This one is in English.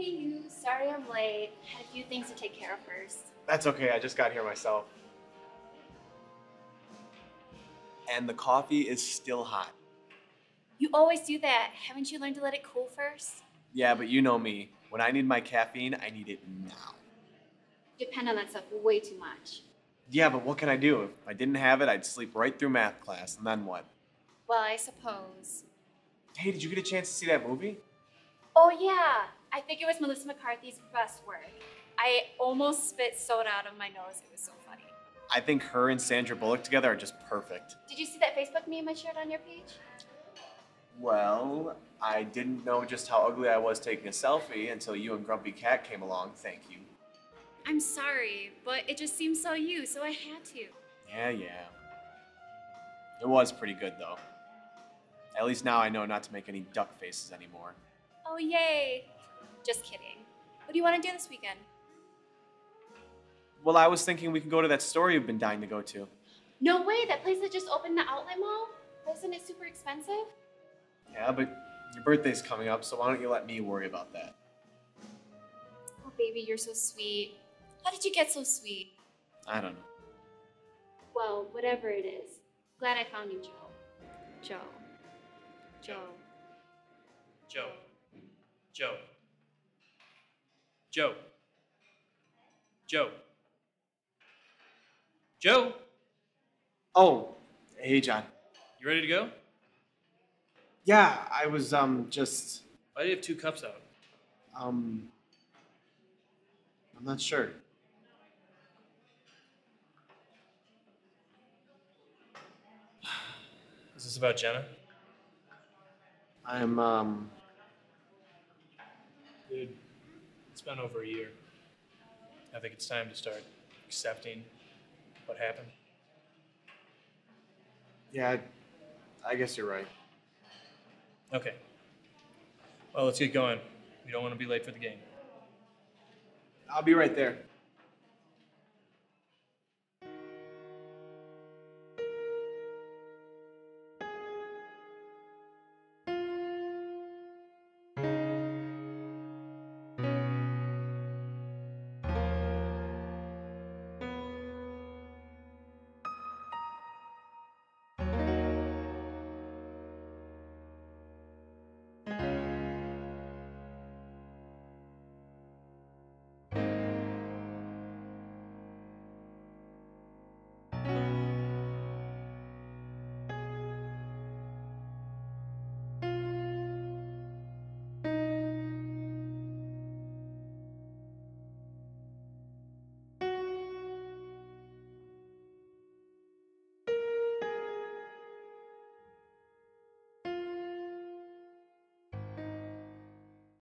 Hey, you. Sorry I'm late. Had a few things to take care of first. That's okay, I just got here myself. And the coffee is still hot. You always do that. Haven't you learned to let it cool first? Yeah, but you know me. When I need my caffeine, I need it now. Depend on that stuff way too much. Yeah, but what can I do? If I didn't have it, I'd sleep right through math class, and then what? Well, I suppose. Hey, did you get a chance to see that movie? Oh, yeah. I think it was Melissa McCarthy's best work. I almost spit soda out of my nose. It was so funny. I think her and Sandra Bullock together are just perfect. Did you see that Facebook meme I shared on your page? Well, I didn't know just how ugly I was taking a selfie until you and Grumpy Cat came along. Thank you. I'm sorry, but it just seemed so you, so I had to. Yeah, yeah. It was pretty good, though. At least now I know not to make any duck faces anymore. Oh, yay. Just kidding. What do you want to do this weekend? Well, I was thinking we could go to that store you've been dying to go to. No way, that place that just opened the outlet mall? Isn't it super expensive? Yeah, but your birthday's coming up, so why don't you let me worry about that? Oh, baby, you're so sweet. How did you get so sweet? I don't know. Well, whatever it is. Glad I found you, Joe. Joe. Joe. Joe. Joe. Joe. Joe. Joe, Oh, hey, John. you ready to go? Yeah, I was, um, just, Why do you have two cups out? um, I'm not sure. Is this about Jenna? I'm, um, Dude, it's been over a year. I think it's time to start accepting what happened. yeah, I guess you're right. Okay. Well, let's get going. We don't want to be late for the game. I'll be right there.